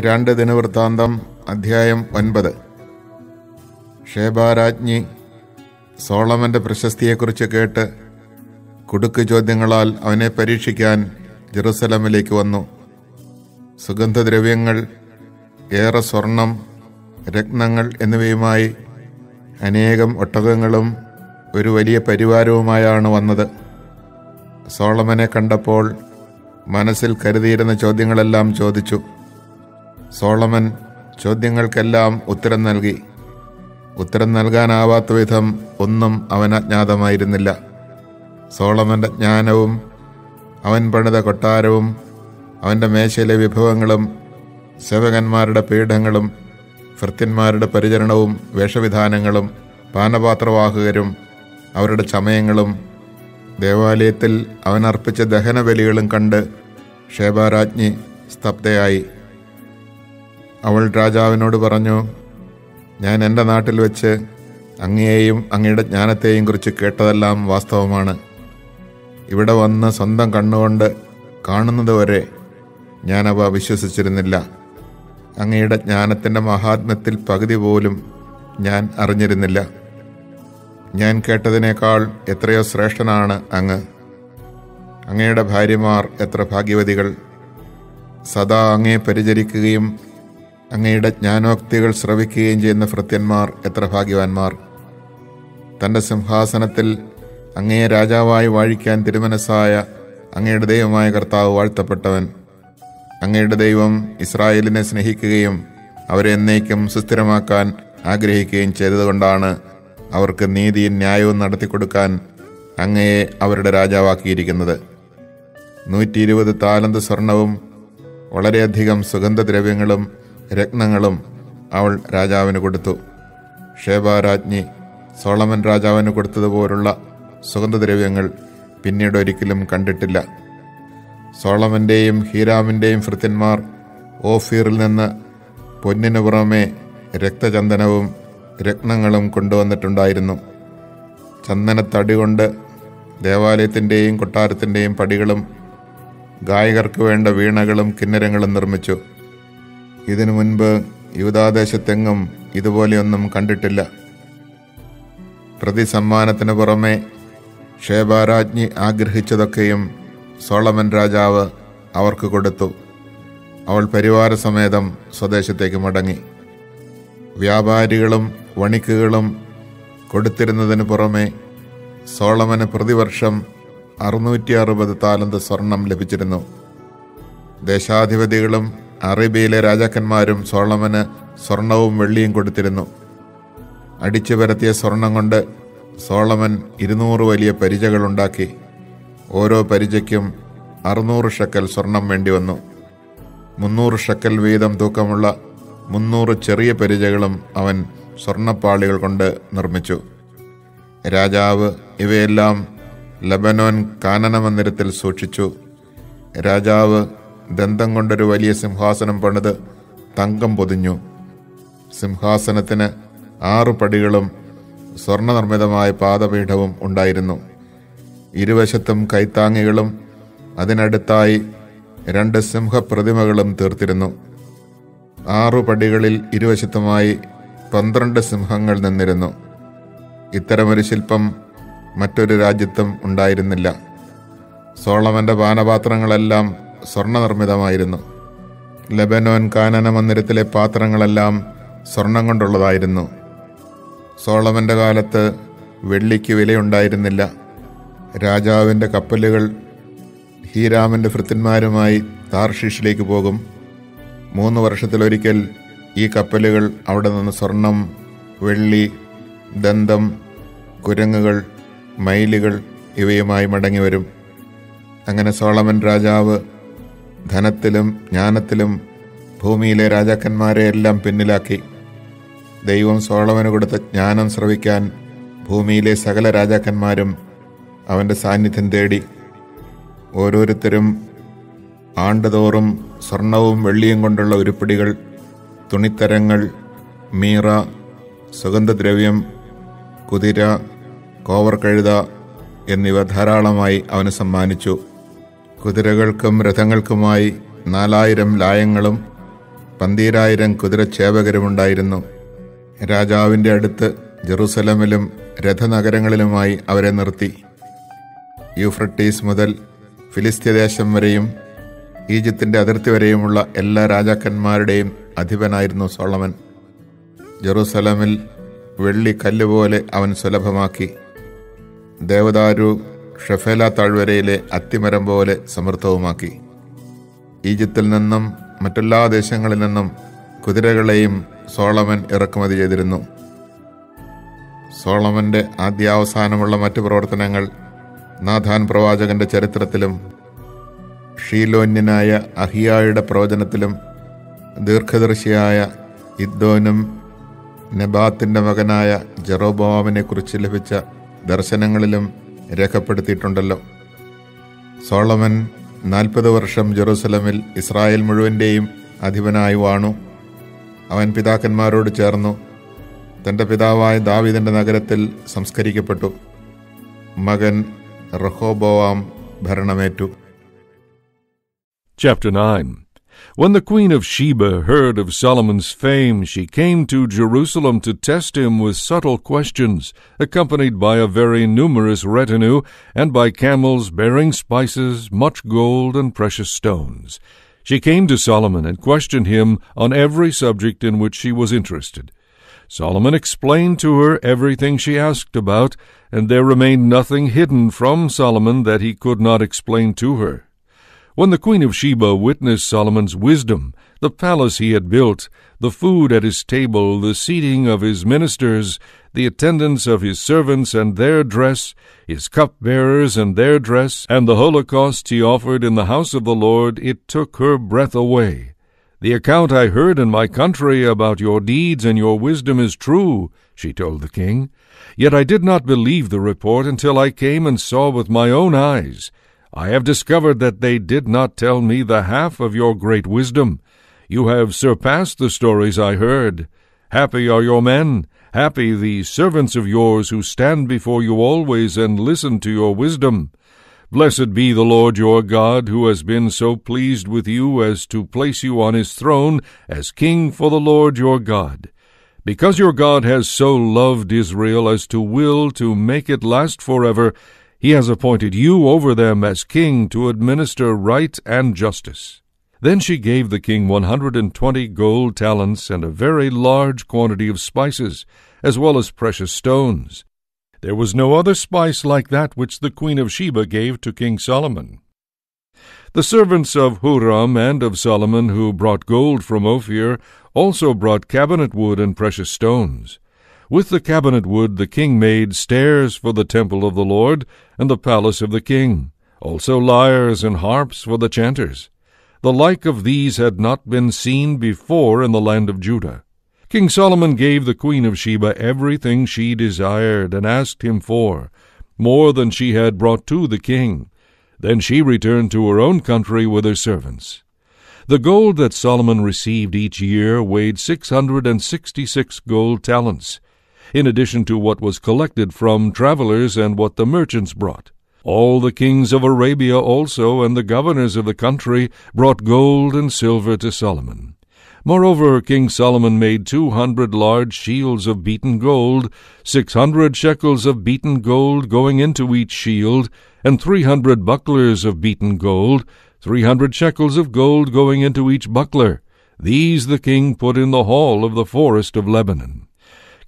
രണ്ട് ദിനവൃത്താന്തം അധ്യായം ഒൻപത്. ഷേബാരാജ്ഞി സോളമന്റെ പ്രശസ്തിയെക്കുറിച്ച് കേട്ട് കുടുക്ക് ചോദ്യങ്ങളാൽ അവനെ പരീക്ഷിക്കാൻ ജെറുസലമിലേക്ക് വന്നു. സുഗന്ധദ്രവ്യങ്ങൾ ഏറെ സ്വർണം രത്നങ്ങൾ എന്നിവയുമായി അനേകം ഒട്ടകങ്ങളും ഒരു വലിയ പരിവാരവുമായാണ് വന്നത്. സോളമനെ കണ്ടപ്പോൾ മനസ്സിൽ കരുതിയിരുന്ന ചോദ്യങ്ങളെല്ലാം ചോദിച്ചു. സോളമൻ ചോദ്യങ്ങൾക്കെല്ലാം ഉത്തരം നൽകി. ഉത്തരം നൽകാനാവാത്ത വിധം ഒന്നും അവൻ അജ്ഞാതമായിരുന്നില്ല. സോളമന്റെ ജ്ഞാനവും അവൻ പണിത കൊട്ടാരവും അവന്റെ മേശയിലെ വിഭവങ്ങളും സേവകന്മാരുടെ പീഠങ്ങളും ഭൃത്യന്മാരുടെ പരിചരണവും വേഷവിധാനങ്ങളും പാനപാത്രവാഹകരും അവരുടെ ചമയങ്ങളും ദേവാലയത്തിൽ അവൻ അർപ്പിച്ച ദഹനബലികളും കണ്ട് ഷേബാരാജ്ഞി സ്തബ്ധയായി. അവൾ രാജാവിനോട് പറഞ്ഞു ഞാൻ എന്റെ നാട്ടിൽ വെച്ച് അങ്ങയെയും അങ്ങയുടെ ജ്ഞാനത്തെയും കുറിച്ച് കേട്ടതെല്ലാം വാസ്തവമാണ്. ഇവിടെ വന്ന് സ്വന്തം കണ്ണുകൊണ്ട് കാണുന്നത് വരെ ഞാനവ വിശ്വസിച്ചിരുന്നില്ല. അങ്ങയുടെ ജ്ഞാനത്തിന്റെ മഹാത്മ്യത്തിൽ പകുതി പോലും ഞാൻ അറിഞ്ഞിരുന്നില്ല. ഞാൻ കേട്ടതിനേക്കാൾ എത്രയോ ശ്രേഷ്ഠനാണ് അങ്ങ്. അങ്ങയുടെ ഭാര്യമാർ എത്ര ഭാഗ്യവതികൾ. സദാ അങ്ങയെ പരിചരിക്കുകയും അങ്ങയുടെ ജ്ഞാനോക്തികൾ ശ്രവിക്കുകയും ചെയ്യുന്ന ഭൃത്യന്മാർ എത്ര ഭാഗ്യവാന്മാർ. തന്റെ സിംഹാസനത്തിൽ അങ്ങയെ രാജാവായി വാഴിക്കാൻ തിരുമനസ്സായ അങ്ങയുടെ ദൈവമായ കർത്താവ് വാഴ്ത്തപ്പെട്ടവൻ. അങ്ങയുടെ ദൈവം ഇസ്രായേലിനെ സ്നേഹിക്കുകയും അവരെ എന്നേക്കും സുസ്ഥിരമാക്കാൻ ആഗ്രഹിക്കുകയും ചെയ്തതുകൊണ്ടാണ് അവർക്ക് നീതിയും ന്യായവും നടത്തിക്കൊടുക്കാൻ അങ്ങയെ അവരുടെ രാജാവാക്കിയിരിക്കുന്നത്. നൂറ്റി ഇരുപത് താലന്ത് സ്വർണവും വളരെയധികം സുഗന്ധദ്രവ്യങ്ങളും രത്നങ്ങളും അവൾ രാജാവിന് കൊടുത്തു. ഷേബാരാജ്ഞി സോളമൻ രാജാവിന് കൊടുത്തതുപോലുള്ള സുഗന്ധദ്രവ്യങ്ങൾ പിന്നീട് ഒരിക്കലും കണ്ടിട്ടില്ല. സോളമന്റെയും ഹീരാമിന്റെയും ഭൃത്യന്മാർ ഓഫീറിൽ നിന്ന് പൊന്നിനു പുറമെ രക്തചന്ദനവും രത്നങ്ങളും കൊണ്ടുവന്നിട്ടുണ്ടായിരുന്നു. ചന്ദനത്തടി കൊണ്ട് ദേവാലയത്തിന്റെയും കൊട്ടാരത്തിന്റെയും പടികളും ഗായകർക്ക് വേണ്ട വീണകളും കിന്നരങ്ങളും നിർമ്മിച്ചു. ഇതിനു മുൻപ് യൂതാദേശത്തെങ്ങും ഇതുപോലെയൊന്നും കണ്ടിട്ടില്ല. പ്രതിസമ്മാനത്തിന് പുറമെ ഷേബാരാജ്ഞി ആഗ്രഹിച്ചതൊക്കെയും സോളമൻ രാജാവ് അവർക്ക് കൊടുത്തു. അവൾ പരിവാര സമേതം സ്വദേശത്തേക്ക് മടങ്ങി. വ്യാപാരികളും വണിക്കുകളും കൊടുത്തിരുന്നതിന് പുറമെ സോളമന് പ്രതിവർഷം അറുന്നൂറ്റി അറുപത് താലന്ത് സ്വർണം ലഭിച്ചിരുന്നു. ദേശാധിപതികളും അറേബ്യയിലെ രാജാക്കന്മാരും സോളമന് സ്വർണവും വെള്ളിയും കൊടുത്തിരുന്നു. അടിച്ചു പരത്തിയ സ്വർണം കൊണ്ട് സോളമൻ ഇരുന്നൂറ് വലിയ പരിചകളുണ്ടാക്കി ഓരോ പരിചയ്ക്കും അറുന്നൂറ് ഷക്കൽ സ്വർണം വേണ്ടി വന്നു. മുന്നൂറ് ഷക്കൽ വീതം തൂക്കമുള്ള മുന്നൂറ് ചെറിയ പരിചകളും അവൻ സ്വർണപ്പാളികൾ കൊണ്ട് നിർമ്മിച്ചു. രാജാവ് ഇവയെല്ലാം ലബനോൻ കാനന മന്ദിരത്തിൽ സൂക്ഷിച്ചു. രാജാവ് ദന്തം കൊണ്ടൊരു വലിയ സിംഹാസനം പണിത് തങ്കം പൊതിഞ്ഞു. സിംഹാസനത്തിന് ആറു പടികളും സ്വർണനിർമ്മിതമായ പാദപീഠവും ഉണ്ടായിരുന്നു. ഇരുവശത്തും കൈത്താങ്ങികളും അതിനടുത്തായി രണ്ട് സിംഹപ്രതിമകളും തീർത്തിരുന്നു. ആറു പടികളിൽ ഇരുവശത്തുമായി പന്ത്രണ്ട് സിംഹങ്ങൾ നിന്നിരുന്നു. ഇത്തരമൊരു ശില്പം മറ്റൊരു രാജ്യത്തും ഉണ്ടായിരുന്നില്ല. സോളമന്റെ പാനപാത്രങ്ങളെല്ലാം സ്വർണനിർമ്മിതമായിരുന്നു. ലെബനോൻ കാനന മന്ദിരത്തിലെ പാത്രങ്ങളെല്ലാം സ്വർണം കൊണ്ടുള്ളതായിരുന്നു. സോളമന്റെ കാലത്ത് വെള്ളിക്ക് വിലയുണ്ടായിരുന്നില്ല. രാജാവിന്റെ കപ്പലുകൾ ഹീരാമന്റെ ഭൃത്യന്മാരുമായി താർഷീഷിലേക്ക് പോകും. മൂന്ന് വർഷത്തിലൊരിക്കൽ ഈ കപ്പലുകൾ അവിടെ നിന്ന് സ്വർണം വെള്ളി ദന്തം കുരങ്ങുകൾ മയിലുകൾ ഇവയുമായി മടങ്ങി വരും അങ്ങനെ സോളമൻ രാജാവ് ധനത്തിലും ജ്ഞാനത്തിലും ഭൂമിയിലെ രാജാക്കന്മാരെ എല്ലാം പിന്നിലാക്കി. ദൈവം സോളമന് കൊടുത്ത ജ്ഞാനം ശ്രവിക്കാൻ ഭൂമിയിലെ സകല രാജാക്കന്മാരും അവന്റെ സാന്നിധ്യം തേടി. ഓരോരുത്തരും ആണ്ടുതോറും സ്വർണവും വെള്ളിയും കൊണ്ടുള്ള ഉരുപ്പിടികൾ തുണിത്തരങ്ങൾ മീറ സുഗന്ധദ്രവ്യം കുതിര കോവർ കഴുത എന്നിവ ധാരാളമായി അവന് സമ്മാനിച്ചു. കുതിരകൾക്കും രഥങ്ങൾക്കുമായി നാലായിരം ലായങ്ങളും പന്തീരായിരം കുതിരച്ചേവകരുമുണ്ടായിരുന്നു രാജാവിന്റെ അടുത്ത് ജെറുസലമിലും രഥനഗരങ്ങളിലുമായി അവരെ നിർത്തി. യൂഫ്രട്ടീസ് മുതൽ ഫിലിസ്ത്യദേശം വരെയും ഈജിപ്തിന്റെ അതിർത്തി വരെയുമുള്ള എല്ലാ രാജാക്കന്മാരുടെയും അധിപനായിരുന്നു സോളമൻ. ജെറുസലമിൽ വെള്ളി കല്ലുപോലെ അവൻ സുലഭമാക്കി. ദേവദാരു ഷെഫേല താഴ്വരയിലെ അത്തിമരം പോലെ സമൃദ്ധവുമാക്കി. ഈജിപ്തിൽ നിന്നും മറ്റെല്ലാ ദേശങ്ങളിൽ നിന്നും കുതിരകളെയും സോളമൻ ഇറക്കുമതി ചെയ്തിരുന്നു. സോളമന്റെ ആദ്യാവസാനമുള്ള മറ്റു പ്രവർത്തനങ്ങൾ നാഥാൻ പ്രവാചകന്റെ ചരിത്രത്തിലും ഷീലോന്യനായ അഹിയായുടെ പ്രവചനത്തിലും ദീർഘദർശിയായ ഇദ്ദോനും നെബാത്തിന്റെ മകനായ ജെറോബോമിനെക്കുറിച്ച് ലഭിച്ച ദർശനങ്ങളിലും രേഖപ്പെടുത്തിയിട്ടുണ്ടല്ലോ. സോളമൻ നാൽപ്പത് വർഷം ജെറൂസലമിൽ ഇസ്രായേൽ മുഴുവന്റെയും അധിപനായി വാണു അവൻ പിതാക്കന്മാരോട് ചേർന്നു. തന്റെ പിതാവായ ദാവിദിന്റെ നഗരത്തിൽ സംസ്കരിക്കപ്പെട്ടു. മകൻ റഹോബോവാം ഭരണമേറ്റു. Chapter 9 When the queen of Sheba heard of Solomon's fame, she came to Jerusalem to test him with subtle questions, accompanied by a very numerous retinue, and by camels bearing spices, much gold, and precious stones. She came to Solomon and questioned him on every subject in which she was interested. Solomon explained to her everything she asked about, and there remained nothing hidden from Solomon that he could not explain to her. When the queen of Sheba witnessed Solomon's wisdom, the palace he had built, the food at his table, the seating of his ministers, the attendance of his servants and their dress, his cupbearers and their dress, and the holocaust he offered in the house of the Lord, it took her breath away. The account I heard in my country about your deeds and your wisdom is true, she told the king. Yet I did not believe the report until I came and saw with my own eyes. I have discovered that they did not tell me the half of your great wisdom. You have surpassed the stories I heard. Happy are your men, happy the servants of yours who stand before you always and listen to your wisdom. Blessed be the Lord your God, who has been so pleased with you as to place you on his throne as king for the Lord your God. Because your God has so loved Israel as to will to make it last forever, he has appointed you over them as king to administer right and justice. Then she gave the king one hundred and twenty gold talents and a very large quantity of spices, as well as precious stones. There was no other spice like that which the queen of Sheba gave to King Solomon. The servants of Huram and of Solomon who brought gold from Ophir also brought cabinet wood and precious stones. With the cabinet wood the king made stairs for the temple of the Lord and the palace of the king, also lyres and harps for the chanters. The like of these had not been seen before in the land of Judah. King Solomon gave the queen of Sheba everything she desired and asked him for, more than she had brought to the king. Then she returned to her own country with her servants. The gold that Solomon received each year weighed six hundred and sixty six gold talents, in addition to what was collected from travelers and what the merchants brought. All the kings of Arabia also and the governors of the country brought gold and silver to Solomon. Moreover, King Solomon made two hundred large shields of beaten gold, six hundred shekels of beaten gold going into each shield, and three hundred bucklers of beaten gold, three hundred shekels of gold going into each buckler. These the king put in the hall of the forest of Lebanon.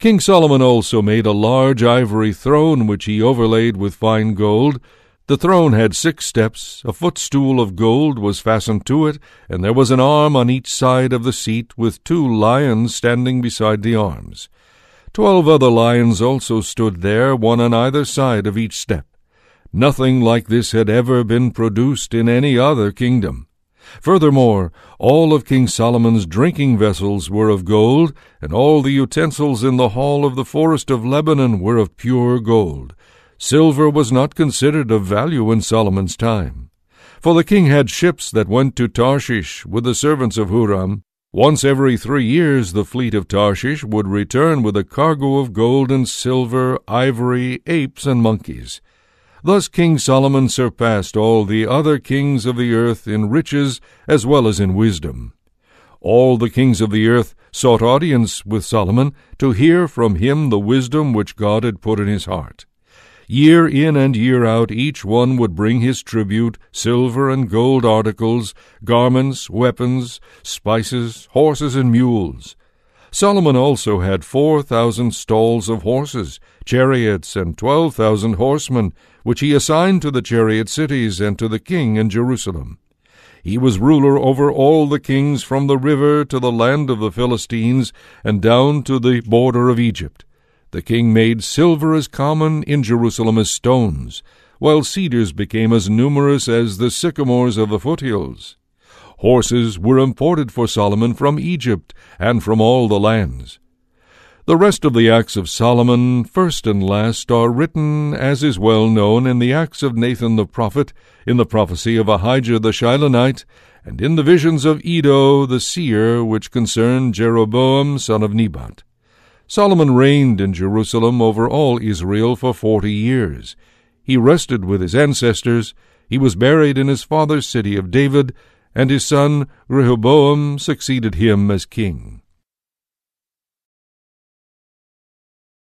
King Solomon also made a large ivory throne which he overlaid with fine gold. The throne had six steps, a footstool of gold was fastened to it, and there was an arm on each side of the seat with two lions standing beside the arms. Twelve other lions also stood there, one on either side of each step. Nothing like this had ever been produced in any other kingdom. Furthermore, all of King Solomon's drinking vessels were of gold, and all the utensils in the hall of the forest of Lebanon were of pure gold. Silver was not considered of value in Solomon's time. For the king had ships that went to Tarshish with the servants of Huram. Once every three years the fleet of Tarshish would return with a cargo of gold and silver, ivory, apes, and monkeys. Thus King Solomon surpassed all the other kings of the earth in riches as well as in wisdom. All the kings of the earth sought audience with Solomon to hear from him the wisdom which God had put in his heart. Year in and year out, each one would bring his tribute, silver and gold articles, garments, weapons, spices, horses, and mules. Solomon also had four thousand stalls of horses, chariots, and twelve thousand horsemen, which he assigned to the chariot cities and to the king in Jerusalem. He was ruler over all the kings from the river to the land of the Philistines and down to the border of Egypt. The king made silver as common in Jerusalem as stones, while cedars became as numerous as the sycamores of the foothills. Horses were imported for Solomon from Egypt and from all the lands. The rest of the acts of Solomon, first and last, are written, as is well known, in the acts of Nathan the prophet, in the prophecy of Ahijah the Shilonite, and in the visions of Edo the seer, which concern Jeroboam son of Nebat. Solomon reigned in Jerusalem over all Israel for forty years. He rested with his ancestors. He was buried in his father's city of David, and his son Rehoboam succeeded him as king.